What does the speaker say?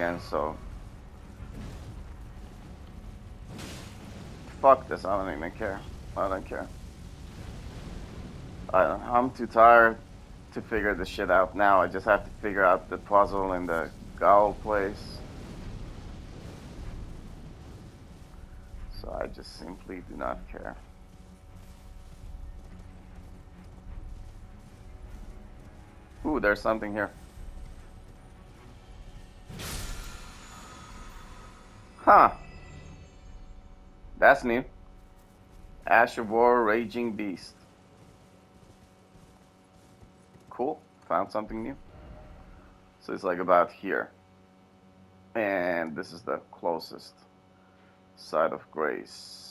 again, so... Fuck this, I don't even care. I don't care. I, I'm too tired to figure this shit out now. I just have to figure out the puzzle in the Gaol place. So I just simply do not care. Ooh, there's something here. Huh. That's new. Ash of War Raging Beast. Cool. Found something new. So it's like about here. And this is the closest site of grace.